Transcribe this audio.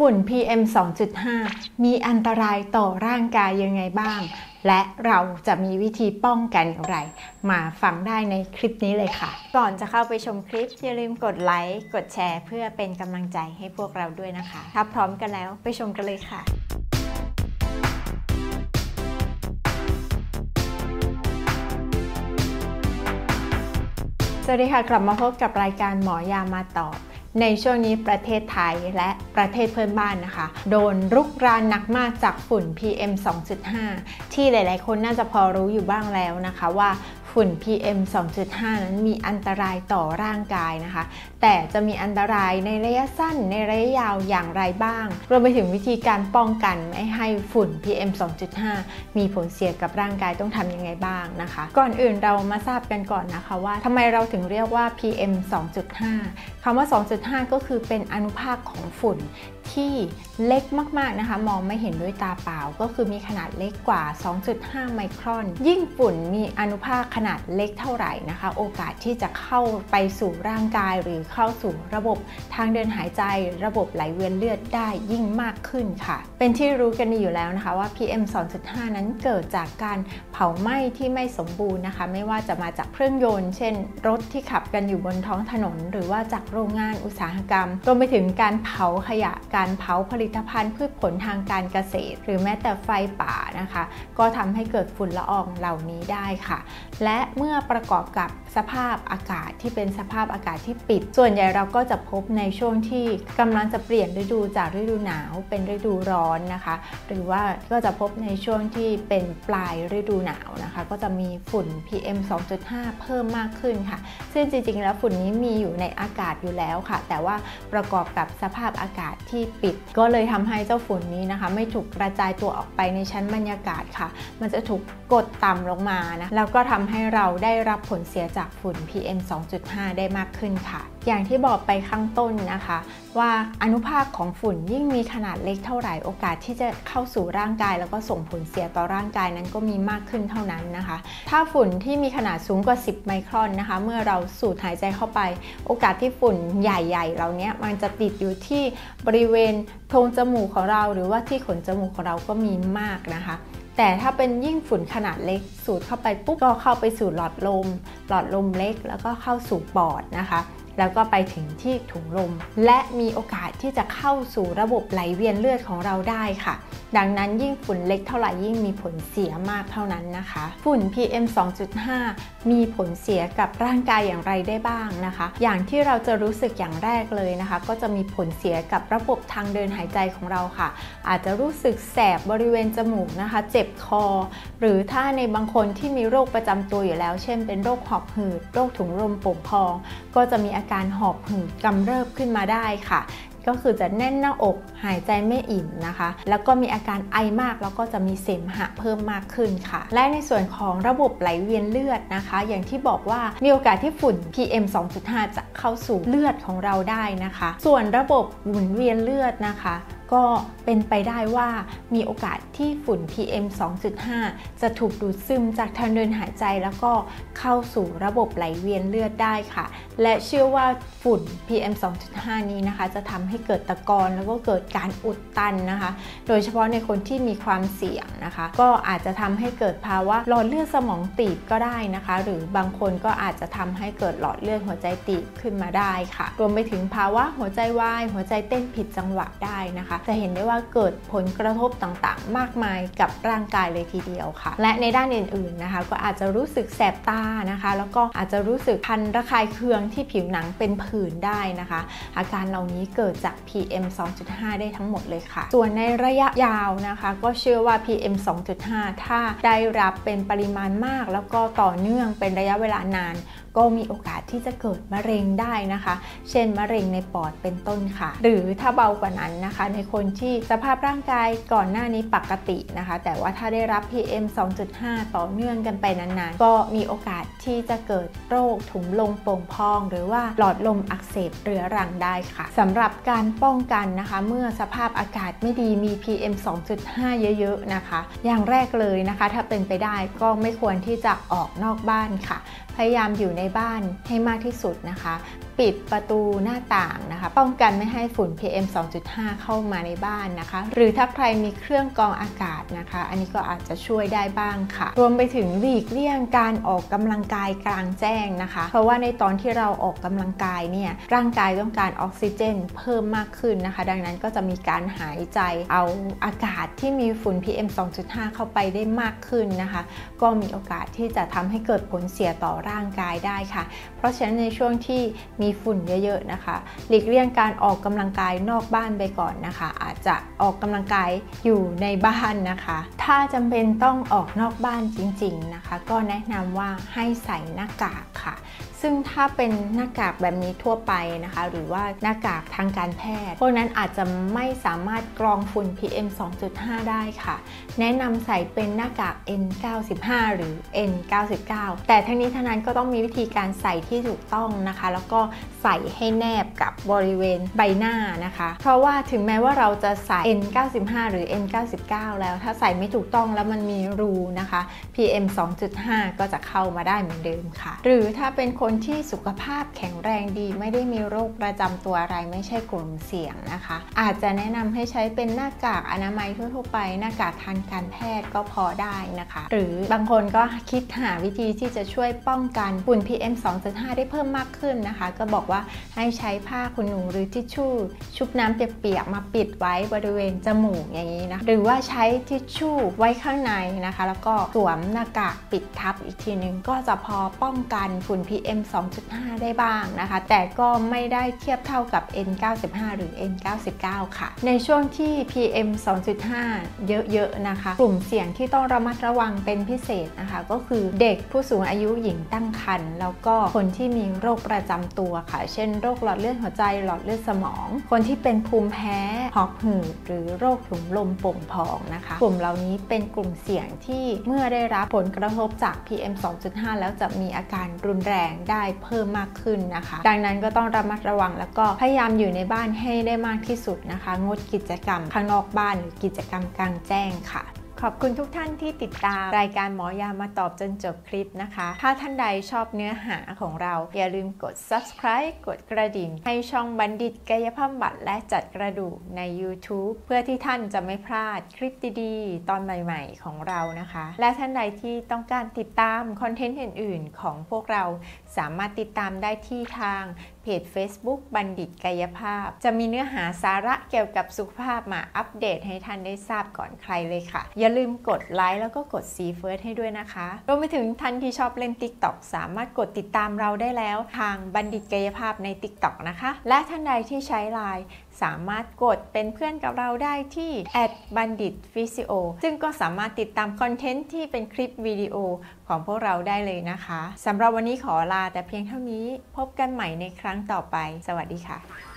ฝุ่น PM 2.5 มีอันตรายต่อร่างกายยังไงบ้าง และเราจะมีวิธีป้องกันอย่างไร มาฟังได้ในคลิปนี้เลยค่ะ ก่อนจะเข้าไปชมคลิป อย่าลืมกดไลค์ กดแชร์ เพื่อเป็นกำลังใจให้พวกเราด้วยนะคะ ถ้าพร้อมกันแล้วไปชมกันเลยค่ะสวัสดีค่ะ กลับมาพบกับรายการหมอยามาตอบ ในช่วงนี้ประเทศไทยและประเทศเพื่อนบ้านนะคะ โดนรุกรานหนักมากจากฝุ่น PM 2.5 ที่หลาย ๆ คนน่าจะพอรู้อยู่บ้างแล้วนะคะว่า ฝุ่น PM 2.5 นั้นมีอันตรายต่อร่างกายนะคะ แต่จะมีอันตรายในระยะสั้นในระยะยาวอย่างไรบ้าง รวมไปถึงวิธีการป้องกันไม่ให้ฝุ่น PM 2.5 มีผลเสียกับร่างกายต้องทำยังไงบ้างนะคะ ก่อนอื่นเรามาทราบกันก่อนนะคะว่าทำไมเราถึงเรียกว่า PM 2.5 คำว่า 2.5 ก็คือเป็นอนุภาคของฝุ่นที่เล็กมาก ๆ นะคะ มองไม่เห็นด้วยตาเปล่า ก็คือมีขนาดเล็กกว่า 2.5 ไมครอน ยิ่งฝุ่นมีอนุภาคขนาดเล็กเท่าไหร่นะคะ โอกาสที่จะเข้าไปสู่ร่างกายหรือเข้าสู่ระบบทางเดินหายใจ ระบบไหลเวียนเลือดได้ยิ่งมากขึ้นค่ะ เป็นที่รู้กันดีอยู่แล้วนะคะว่า PM 2.5 นั้นเกิดจากการเผาไหม้ที่ไม่สมบูรณ์นะคะ ไม่ว่าจะมาจากเครื่องยนต์ เช่น รถที่ขับกันอยู่บนท้องถนน หรือว่าจากโรงงานอุตสาหกรรมรวมไปถึงการเผาขยะการเผาผลิตภัณฑ์พืชผลทางการเกษตร หรือแม้แต่ไฟป่านะคะ ก็ทำให้เกิดฝุ่นละอองเหล่านี้ได้ค่ะ และเมื่อประกอบกับสภาพอากาศที่เป็นสภาพอากาศที่ปิด ส่วนใหญ่เราก็จะพบในช่วงที่กำลังจะเปลี่ยนฤดูจากฤดูหนาวเป็นฤดูร้อนนะคะ หรือว่าก็จะพบในช่วงที่เป็นปลายฤดูหนาวนะคะ ก็จะมีฝุ่น PM 2.5 เพิ่มมากขึ้นค่ะ ซึ่งจริงๆ แล้วฝุ่นนี้มีอยู่ในอากาศอยู่แล้วค่ะ แต่ว่าประกอบกับสภาพอากาศที่ปิด ก็เลยทำให้เจ้าฝุ่นนี้นะคะ ไม่ถูกกระจายตัวออกไปในชั้นบรรยากาศค่ะ มันจะถูกกดต่ำลงมานะแล้วก็ทำให้เราได้รับผลเสียจากฝุ่น PM 2.5 ได้มากขึ้นค่ะ อย่างที่บอกไปข้างต้นนะคะ ว่าอนุภาคของฝุ่นยิ่งมีขนาดเล็กเท่าไหร่โอกาสที่จะเข้าสู่ร่างกาย แล้วก็ส่งผลเสียต่อร่างกายนั้นก็มีมากขึ้นเท่านั้นนะคะ ถ้าฝุ่นที่มีขนาดสูงกว่า 10 ไมครอนนะคะ เมื่อเราสูดหายใจเข้าไป โอกาสที่ฝุ่นใหญ่ๆเหล่านี้มันจะติดอยู่ที่บริเวณโพรงจมูกของเรา หรือว่าที่ขนจมูกของเราก็มีมากนะคะ แต่ถ้าเป็นยิ่งฝุ่นขนาดเล็กสูดเข้าไปปุ๊บก็เข้าไปสู่หลอดลม หลอดลมเล็กแล้วก็เข้าสู่ปอดนะคะ แล้วก็ไปถึงที่ถุงลม และมีโอกาสที่จะเข้าสู่ระบบไหลเวียนเลือดของเราได้ค่ะ ดังนั้นยิ่งฝุ่นเล็กเท่าไหร่ยิ่งมีผลเสียมากเท่านั้นนะคะ ฝุ่น PM 2.5 มีผลเสียกับร่างกายอย่างไรได้บ้างนะคะ อย่างที่เราจะรู้สึกอย่างแรกเลยนะคะ ก็จะมีผลเสียกับระบบทางเดินหายใจของเราค่ะ อาจจะรู้สึกแสบบริเวณจมูกนะคะ เจ็บคอ หรือถ้าในบางคนที่มีโรคประจำตัวอยู่แล้ว เช่นเป็นโรคหอบหืด โรคถุงลมโป่งพอง ก็จะมีอาการหอบหืดกำเริบขึ้นมาได้ค่ะ ก็คือจะแน่นหน้าอก หายใจไม่อิ่มนะคะ แล้วก็มีอาการไอมากแล้วก็จะมีเสมหะเพิ่มมากขึ้นค่ะ และในส่วนของระบบไหลเวียนเลือดนะคะ อย่างที่บอกว่ามีโอกาสที่ฝุ่น PM 2.5 จะเข้าสู่เลือดของเราได้นะคะ ส่วนระบบหมุนเวียนเลือดนะคะก็เป็นไปได้ว่ามีโอกาสที่ฝุ่น PM 2.5 จะถูกดูดซึมจากทางเดินหายใจแล้วก็เข้าสู่ระบบไหลเวียนเลือดได้ค่ะ และเชื่อว่าฝุ่น PM 2.5 นี้นะคะ จะทำให้เกิดตะกอนแล้วก็เกิดการอุดตันนะคะ โดยเฉพาะในคนที่มีความเสี่ยงนะคะ ก็อาจจะทำให้เกิดภาวะหลอดเลือดสมองตีบก็ได้นะคะ หรือบางคนก็อาจจะทำให้เกิดหลอดเลือดหัวใจตีบขึ้นมาได้ค่ะ รวมไปถึงภาวะหัวใจวายหัวใจเต้นผิดจังหวะได้นะคะ จะเห็นได้ว่าเกิดผลกระทบต่างๆ มากมายกับร่างกายเลยทีเดียวค่ะ และในด้านอื่นๆนะคะ ก็อาจจะรู้สึกแสบตานะคะ แล้วก็อาจจะรู้สึกคันระคายเคืองที่ผิวหนังเป็นผื่นได้นะคะ อาการเหล่านี้เกิดจจาก PM 2.5 ได้ทั้งหมดเลยค่ะ ส่วนในระยะยาวนะคะ ก็เชื่อว่า PM 2.5 ถ้าได้รับเป็นปริมาณมาก แล้วก็ต่อเนื่องเป็นระยะเวลานาน ก็มีโอกาสที่จะเกิดมะเร็งได้นะคะ เช่นมะเร็งในปอดเป็นต้นค่ะ หรือถ้าเบากว่านั้นนะคะ ในคนที่สภาพร่างกายก่อนหน้านี้ปกตินะคะ แต่ว่าถ้าได้รับ PM 2.5 ต่อเนื่องกันไปนานๆ ก็มีโอกาสที่จะเกิดโรคถุงลมโป่งพอง หรือว่าหลอดลมอักเสบเรื้อรังได้ค่ะสำหรับการป้องกันนะคะ เมื่อสภาพอากาศไม่ดีมี PM 2.5 เยอะๆนะคะ อย่างแรกเลยนะคะ ถ้าเป็นไปได้ก็ไม่ควรที่จะออกนอกบ้านค่ะ พยายามอยู่ในบ้านให้มากที่สุดนะคะ ปิดประตูหน้าต่างนะคะ ป้องกันไม่ให้ฝุ่น PM 2.5 เข้ามาในบ้านนะคะ หรือถ้าใครมีเครื่องกรองอากาศนะคะ อันนี้ก็อาจจะช่วยได้บ้างค่ะ รวมไปถึงหลีกเลี่ยงการออกกำลังกายกลางแจ้งนะคะ เพราะว่าในตอนที่เราออกกำลังกายเนี่ยร่างกายต้องการออกซิเจนเพิ่มมากขึ้นนะคะ ดังนั้นก็จะมีการหายใจเอาอากาศที่มีฝุ่น PM 2.5 เข้าไปได้มากขึ้นนะคะ ก็มีโอกาสที่จะทำให้เกิดผลเสียต่อร่างกายได้ค่ะ เพราะฉะนั้นในช่วงที่มีีฝุ่นเยอะๆนะคะ หลีกเลี่ยงการออกกำลังกายนอกบ้านไปก่อนนะคะ อาจจะออกกำลังกายอยู่ในบ้านนะคะ ถ้าจำเป็นต้องออกนอกบ้านจริงๆนะคะ ก็แนะนำว่าให้ใส่หน้ากากค่ะ ซึ่งถ้าเป็นหน้ากากแบบนี้ทั่วไปนะคะ หรือว่าหน้ากากทางการแพทย์ พวกนั้นอาจจะไม่สามารถกรองฝุ่น PM 2.5 ได้ค่ะ แนะนำใส่เป็นหน้ากาก N95 หรือ N99 แต่ทั้งนี้ทั้งนั้นก็ต้องมีวิธีการใส่ที่ถูกต้องนะคะ แล้วก็ใส่ให้แนบกับบริเวณใบหน้านะคะ เพราะว่าถึงแม้ว่าเราจะใส่ N95 หรือ N99 แล้วถ้าใส่ไม่ถูกต้องแล้วมันมีรูนะคะ PM 2.5 ก็จะเข้ามาได้เหมือนเดิมค่ะ หรือถ้าเป็นคนนที่สุขภาพแข็งแรงดีไม่ได้มีโรคประจำตัวอะไรไม่ใช่กลุ่มเสี่ยงนะคะ อาจจะแนะนำให้ใช้เป็นหน้ากากอนามัยทั่วๆไป หน้ากากทางการแพทย์ก็พอได้นะคะ หรือบางคนก็คิดหาวิธีที่จะช่วยป้องกันฝุ่น PM 2.5 ได้เพิ่มมากขึ้นนะคะ ก็บอกว่าให้ใช้ผ้าขนหนูหรือทิชชู่ ชุบน้ำเปียกๆมาปิดไว้บริเวณจมูกอย่างนี้นะหรือว่าใช้ทิชชู่ไว้ข้างในนะคะ แล้วก็สวมหน้ากากปิดทับอีกทีนึงก็จะพอป้องกันฝุ่น PM 2.5 ได้บ้างนะคะ แต่ก็ไม่ได้เทียบเท่ากับ N95 หรือ N99 ค่ะ ในช่วงที่ PM 2.5 เยอะๆนะคะ กลุ่มเสี่ยงที่ต้องระมัดระวังเป็นพิเศษนะคะ ก็คือเด็กผู้สูงอายุหญิงตั้งครรภ์แล้วก็คนที่มีโรคประจำตัวค่ะ เช่นโรคหลอดเลือดหัวใจหลอดเลือดสมอง คนที่เป็นภูมิแพ้หอบหืดหรือโรคถุงลมโป่งพองนะคะ กลุ่มเหล่านี้เป็นกลุ่มเสี่ยงที่เมื่อได้รับผลกระทบจาก PM 2.5 แล้วจะมีอาการรุนแรงได้เพิ่มมากขึ้นนะคะ ดังนั้นก็ต้องระมัดระวังแล้วก็พยายามอยู่ในบ้านให้ได้มากที่สุดนะคะ งดกิจกรรมข้างนอกบ้านหรือกิจกรรมกลางแจ้งค่ะ ขอบคุณทุกท่านที่ติดตามรายการหมอยามาตอบจนจบคลิปนะคะ ถ้าท่านใดชอบเนื้อหาของเรา อย่าลืมกด subscribe กดกระดิ่ง ให้ช่องบัณฑิตกายภาพบำบัดและจัดกระดูกใน YouTube เพื่อที่ท่านจะไม่พลาดคลิปดีๆ ตอนใหม่ๆ ของเรานะคะ และท่านใดที่ต้องการติดตาม content อื่น ๆ ของพวกเราสามารถติดตามได้ที่ทาง เพจ Facebook บัณฑิตกายภาพ จะมีเนื้อหาสาระเกี่ยวกับสุขภาพมาอัปเดตให้ท่านได้ทราบก่อนใครเลยค่ะ อย่าลืมกดไลค์แล้วก็กด see first ให้ด้วยนะคะรวมไปถึงท่านที่ชอบเล่น t i k t o กสามารถกดติดตามเราได้แล้ว ทางบัณฑิตกายภาพใน t i k t o กนะคะ และท่านใดที่ใช้ไลน์ สามารถกดเป็นเพื่อนกับเราได้ที่บัณฑิตฟิสิโอซึ่งก็สามารถติดตามคอนเทนต์ที่เป็นคลิปวิดีโอของพวกเราได้เลยนะคะสำหรับวันนี้ขอลาแต่เพียงเท่านี้พบกันใหม่ในครั้งต่อไป สวัสดีค่ะ